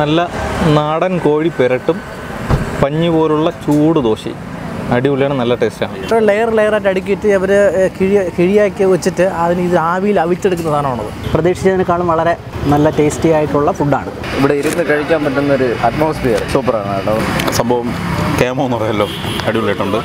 നല്ല നാടൻ കോഴി പെരട്ടും പഞ്ഞി പോലുള്ള ചൂട് ദോശയും. അടിപൊളിയാണ് നല്ല ടേസ്റ്റാണ്. ഇത്ര ലെയർ ലെയറായിട്ട് അടുക്കിയിട്ട് അവർ കിഴി കിഴിയാക്കി വെച്ചിട്ട് അതിന് ഇത് ആവിയിൽ അവിച്ചെടുക്കുന്ന സാധനമാണത് പ്രതീക്ഷിച്ചതിനേക്കാളും വളരെ നല്ല ടേസ്റ്റി ആയിട്ടുള്ള ഫുഡാണ് ഇവിടെ ഇരുന്ന് കഴിക്കാൻ പറ്റുന്ന ഒരു അറ്റ്മോസ്ഫിയർ സൂപ്പറാണ് കേട്ടോ. സംഭവം കേമോ എന്ന് പറയുമല്ലോ അടിപൊളിയായിട്ടുണ്ട്.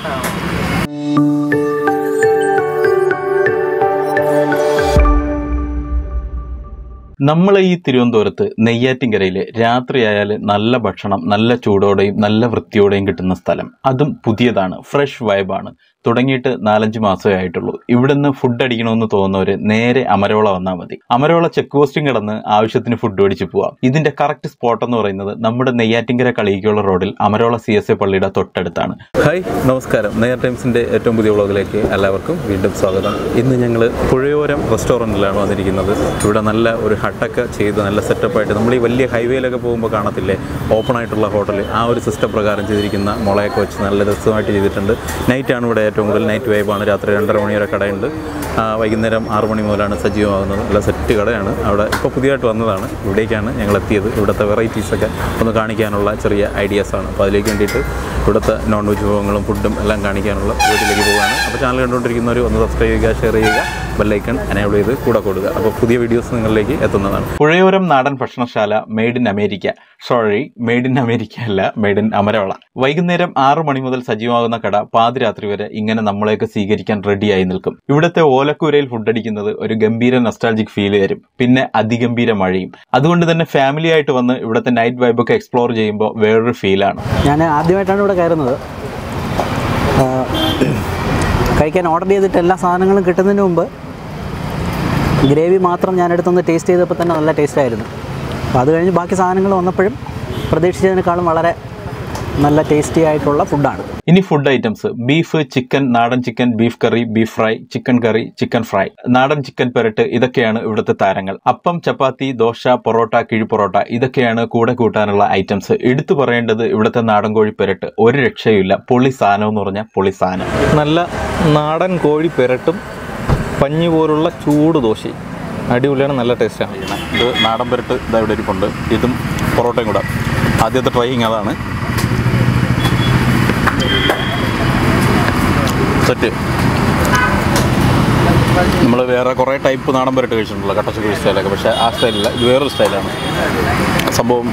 നമ്മൾ ഈ തിരുവനന്തപുരത്ത് നെയ്യാറ്റിൻകരയിൽ രാത്രിയായാൽ നല്ല ഭക്ഷണം നല്ല ചൂടോടെയും നല്ല വൃത്തിയോടെയും കിട്ടുന്ന സ്ഥലം. അതും പുതിയതാണ് ഫ്രഷ് വൈബാണ് തുടങ്ങിയിട്ട് നാലഞ്ച് മാസമേ ആയിട്ടുള്ളൂ. ഇവിടുന്ന് ഫുഡ് അടിക്കണമെന്ന് തോന്നുന്നവര് നേരെ അമരോള വന്നാൽ മതി. അമരോള ചെക്ക് പോസ്റ്റും കടന്ന് ആവശ്യത്തിന് ഫുഡ് അടിച്ച് പോവാം. ഇതിന്റെ കറക്റ്റ് സ്പോട്ട് എന്ന് പറയുന്നത് നമ്മുടെ നെയ്യാറ്റിങ്കര കളിക്കുള്ള റോഡിൽ അമരോള സി എസ് എ പള്ളിയുടെ തൊട്ടടുത്താണ്. ഹായ് നമസ്കാരം. നെയർ ടൈംസിന്റെ ഏറ്റവും പുതിയ വ്ളോഗിലേക്ക് എല്ലാവർക്കും വീണ്ടും സ്വാഗതം. ഇന്ന് ഞങ്ങൾ പുഴയോരം റെസ്റ്റോറന്റിലാണ് വന്നിരിക്കുന്നത്. ഇവിടെ നല്ല ഒരു ഹട്ടൊക്കെ ചെയ്ത് നല്ല സെറ്റപ്പായിട്ട് നമ്മൾ ഈ വലിയ ഹൈവേയിലൊക്കെ പോകുമ്പോൾ കാണത്തില്ലേ? ഓപ്പൺ ആയിട്ടുള്ള ഹോട്ടൽ ആ ഒരു സിസ്റ്റം പ്രകാരം ചെയ്തിരിക്കുന്ന മുളയൊക്കെ വെച്ച് നല്ല രസമായിട്ട് ചെയ്തിട്ടുണ്ട്. നൈറ്റാണ് ഇവിടെ ഏറ്റവും കൂടുതൽ നൈറ്റ് വൈബാണ് രാത്രി രണ്ടര മണി വരെ കടയുണ്ട്. വൈകുന്നേരം ആറ് മണി മുതലാണ് സജീവമാകുന്നത്. നല്ല സെറ്റ് കടയാണ്. അവിടെ ഇപ്പോൾ പുതിയതായിട്ട് വന്നതാണ്. ഇവിടേക്കാണ് ഞങ്ങൾ എത്തിയത് ഇവിടുത്തെ വെറൈറ്റീസൊക്കെ ഒന്ന് കാണിക്കാനുള്ള ചെറിയ ഐഡിയാസാണ്. അപ്പോൾ അതിലേക്ക് വേണ്ടിയിട്ട് ഇവിടുത്തെ നോൺ വെജ് വിഭവങ്ങളും ഫുഡും എല്ലാം കാണിക്കാനുള്ള വീട്ടിലേക്ക് പോവുകയാണ്. അപ്പോൾ ചാനൽ കണ്ടുകൊണ്ടിരിക്കുന്നവർ ഒന്ന് സബ്സ്ക്രൈബ് ചെയ്യുക ഷെയർ ചെയ്യുക ബെല്ലൈക്കൺ എനേബിൾ ചെയ്ത് കൂടെ കൊടുക്കുക. അപ്പോൾ പുതിയ വീഡിയോസ് നിങ്ങളിലേക്ക് എത്തുന്നതാണ്. പുഴയോരം നാടൻ ഭക്ഷണശാല made in America sorry made in America അല്ല മെയ്ഡ് ഇൻ അമരവള. വൈകുന്നേരം ആറ് മണി മുതൽ സജീവമാകുന്ന കട പാതിരാത്രി വരെ ഇങ്ങനെ നമ്മളെയൊക്കെ സ്വീകരിക്കാൻ റെഡിയായി നിൽക്കും. ഇവിടുത്തെ ഓലക്കൂരയിൽ ഫുഡ് അടിക്കുന്നത് ഒരു ഗംഭീര നൊസ്റ്റാൾജിക് ഫീൽ തരും. പിന്നെ അതിഗംഭീര മഴയും. അതുകൊണ്ട് തന്നെ ഫാമിലി ആയിട്ട് വന്ന് ഇവിടുത്തെ നൈറ്റ് വൈബൊക്കെ എക്സ്പ്ലോർ ചെയ്യുമ്പോൾ വേറൊരു ഫീലാണ് ഞാൻ ആദ്യമായിട്ടാണ് ഇവിടെ കയറുന്നത്. കഴിക്കാൻ ഓർഡർ ചെയ്തിട്ട് എല്ലാ സാധനങ്ങളും കിട്ടുന്നതിന് മുമ്പ് ഗ്രേവി മാത്രം ഞാൻ എടുത്തൊന്ന് ടേസ്റ്റ് ചെയ്തപ്പോൾ തന്നെ നല്ല ടേസ്റ്റ് ആയിരുന്നു. അപ്പോൾ അത് കഴിഞ്ഞ് ബാക്കി സാധനങ്ങൾ വന്നപ്പോഴും പ്രതീക്ഷിച്ചതിനേക്കാളും വളരെ നല്ല ടേസ്റ്റി ആയിട്ടുള്ള ഫുഡാണ് ഇനി ഫുഡ് ഐറ്റംസ് ബീഫ് ചിക്കൻ നാടൻ chicken beef curry beef fry chicken curry chicken fry നാടൻ ചിക്കൻ പെരട്ട് ഇതൊക്കെയാണ് ഇവിടുത്തെ താരങ്ങൾ. അപ്പം ചപ്പാത്തി ദോശ പൊറോട്ട കിഴി പൊറോട്ട ഇതൊക്കെയാണ് കൂടെ കൂട്ടാനുള്ള ഐറ്റംസ് എടുത്തു പറയേണ്ടത് ഇവിടുത്തെ നാടൻ കോഴി പെരട്ട്. ഒരു രക്ഷയുമില്ല. പൊളി സാധനം എന്ന് പറഞ്ഞാൽ പൊളി സാധനം. നല്ല നാടൻ കോഴി പെരട്ടും പഞ്ഞി പോലുള്ള ചൂട് ദോശയും. അടിപൊളിയാണ് നല്ല ടേസ്റ്റാണ് ഇത് നാടൻ പെരട്ട് ഇതാ ഇവിടെ ഇരിപ്പുണ്ട്. ഇതും പൊറോട്ടയും കൂടെ. ആദ്യത്തെ ട്രൈയിങ് അതാണ്. സെറ്റ്. നമ്മൾ വേറെ കുറേ ടൈപ്പ് നാടൻ പരട്ട് കഴിച്ചിട്ടുണ്ടല്ലോ കട്ടച്ചക്കുഴി സ്റ്റൈലൊക്കെ പക്ഷേ ആ സ്റ്റൈലല്ല ഇത് വേറൊരു സ്റ്റൈലാണ് സംഭവം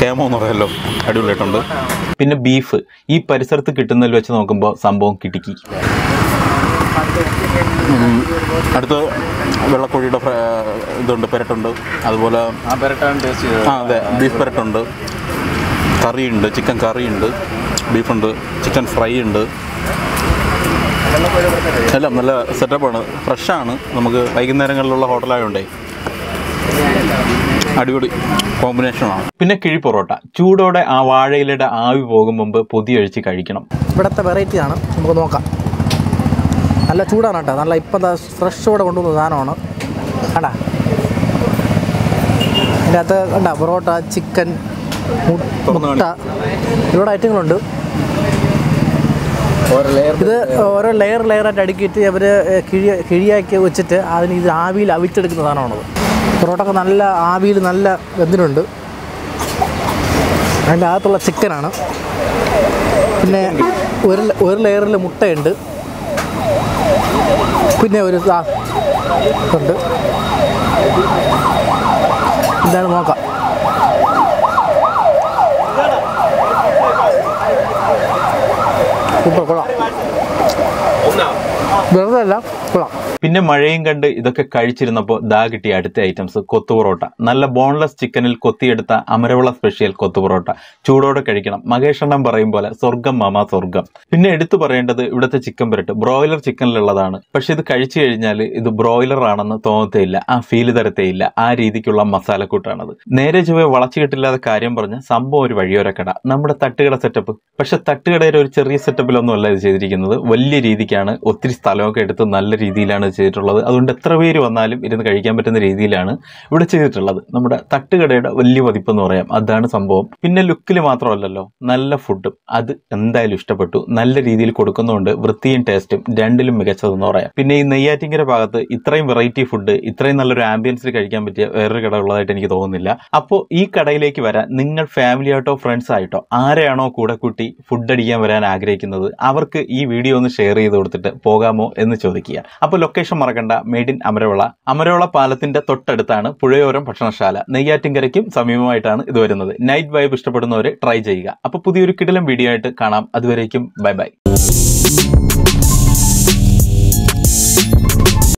കേമോ എന്ന് പറയുമല്ലോ അടിപൊളിയായിട്ടുണ്ട്. പിന്നെ ബീഫ് ഈ പരിസരത്ത് കിട്ടുന്നതിൽ വെച്ച് നോക്കുമ്പോൾ സംഭവം കിട്ടിക്കി. അടുത്ത് വെള്ളക്കോഴിയുടെ ഇതുണ്ട് പെരട്ടുണ്ട്. അതുപോലെ ആ അതെ ബീഫ് പെരട്ടുണ്ട്. കറിയുണ്ട് ചിക്കൻ കറിയുണ്ട്. ബീഫുണ്ട് ചിക്കൻ ഫ്രൈ ഉണ്ട്. എല്ലാം നല്ല സെറ്റപ്പാണ് ഫ്രഷാണ് നമുക്ക് വൈകുന്നേരങ്ങളിലുള്ള ഹോട്ടലായതുകൊണ്ടേ അടിപൊളി കോമ്പിനേഷനാണ് പിന്നെ കിഴി പൊറോട്ട. ചൂടോടെ ആ വാഴയിലയുടെ ആവി പോകും മുമ്പ് പൊതിയഴിച്ച് കഴിക്കണം. ഇവിടുത്തെ വെറൈറ്റി ആണ്. നമുക്ക് നോക്കാം. നല്ല ചൂടാണ് കേട്ടോ. നല്ല ഇപ്പം ഫ്രഷോടെ കൊണ്ടുവന്ന സാധനമാണ്. കണ്ടാ? അതിന്റെ അകത്ത് കണ്ട? പൊറോട്ട ചിക്കൻ മുട്ട. ഒരുപാട് ഐറ്റങ്ങളുണ്ട് ഇത് ഓരോ ലെയർ ലെയറായിട്ട് അടുക്കിയിട്ട് അവർ കിഴി കിഴിയാക്കി വെച്ചിട്ട് അതിന് ഇത് ആവിയിൽ അവിച്ചെടുക്കുന്ന സാധനമാണത്. പൊറോട്ടൊക്കെ നല്ല ആവിയിൽ നല്ല വെന്തിനുണ്ട് അതിന്റെ അകത്തുള്ള ചിക്കനാണ് പിന്നെ ഒരു ഒരു ലെയറിൽ മുട്ടയുണ്ട്. പിന്നെ ഒരു ഉണ്ട്. എന്താണ് നോക്കാം. സൂപ്പർ കൊള്ളാം വെറുതെ കൊള്ളാം. പിന്നെ മഴയും കണ്ട് ഇതൊക്കെ കഴിച്ചിരുന്നപ്പോൾ ദാ കിട്ടിയ അടുത്ത ഐറ്റംസ് കൊത്തു പൊറോട്ട നല്ല ബോൺലെസ് ചിക്കനിൽ കൊത്തിയെടുത്ത അമരവിള സ്പെഷ്യൽ കൊത്തു പൊറോട്ട ചൂടോടെ കഴിക്കണം. മകേഷ് അണ്ണൻ പറയും പോലെ സ്വർഗം മാമ സ്വർഗം പിന്നെ എടുത്തു പറയേണ്ടത് ഇവിടുത്തെ ചിക്കൻ പെരട്ട്. ബ്രോയിലർ ചിക്കനിലുള്ളതാണ് പക്ഷെ ഇത് കഴിച്ചു കഴിഞ്ഞാൽ ഇത് ബ്രോയിലർ ആണെന്ന് തോന്നത്തേയില്ല. ആ ഫീൽ തരത്തേയില്ല. ആ രീതിക്കുള്ള മസാലക്കൂട്ടാണത്. നേരെ ചുവ വളച്ചു കിട്ടില്ലാതെ കാര്യം പറഞ്ഞ സംഭവം ഒരു വഴിയോര കട. നമ്മുടെ തട്ടുകട സെറ്റപ്പ് പക്ഷെ തട്ടുകടയുടെ ഒരു ചെറിയ സെറ്റപ്പിലൊന്നും അല്ല ഇത് ചെയ്തിരിക്കുന്നത്. വലിയ രീതിക്കാണ് ഒത്തിരി സ്ഥലമൊക്കെ എടുത്ത് നല്ല രീതിയിലാണ് ചെയ്തിട്ടുള്ളത്. അതുകൊണ്ട് എത്ര പേര് വന്നാലും ഇരുന്ന് കഴിക്കാൻ പറ്റുന്ന രീതിയിലാണ് ഇവിടെ ചെയ്തിട്ടുള്ളത്. നമ്മുടെ തട്ടുകടയുടെ വലിയ പതിപ്പ് എന്ന് പറയാം. അതാണ് സംഭവം. പിന്നെ ലുക്കിൽ മാത്രമല്ലല്ലോ നല്ല ഫുഡും. അത് എന്തായാലും ഇഷ്ടപ്പെട്ടു. നല്ല രീതിയിൽ കൊടുക്കുന്നതുകൊണ്ട് വൃത്തിയും ടേസ്റ്റും രണ്ടിലും മികച്ചതെന്ന് പറയാം. പിന്നെ ഈ നെയ്യാറ്റിങ്കര ഭാഗത്ത് ഇത്രയും വെറൈറ്റി ഫുഡ് ഇത്രയും നല്ലൊരു ആംബിയൻസിൽ കഴിക്കാൻ പറ്റിയ വേറൊരു കട ഉള്ളതായിട്ട് എനിക്ക് തോന്നുന്നില്ല. അപ്പോൾ ഈ കടയിലേക്ക് വരാൻ നിങ്ങൾ ഫാമിലി ആയിട്ടോ ഫ്രണ്ട്സ് ആയിട്ടോ ആരെയാണോ കൂടെ കൂട്ടി ഫുഡ് അടിക്കാൻ വരാൻ ആഗ്രഹിക്കുന്നത് അവർക്ക് ഈ വീഡിയോ ഒന്ന് ഷെയർ ചെയ്ത് കൊടുത്തിട്ട് പോകാമോ എന്ന് ചോദിക്കുക. അപ്പോൾ ലൊക്കേഷൻ മറക്കണ്ട. Made in അമരവള. അമരവള പാലത്തിന്റെ തൊട്ടടുത്താണ് പുഴയോരം ഭക്ഷണശാല. നെയ്യാറ്റിൻകരയ്ക്കും സമീപമായിട്ടാണ് ഇത് വരുന്നത്. നൈറ്റ് വൈബ് ഇഷ്ടപ്പെടുന്നവർ ട്രൈ ചെയ്യുക. അപ്പോൾ പുതിയൊരു കിടിലം വീഡിയോ ആയിട്ട് കാണാം. അതുവരേക്കും ബൈ ബൈ.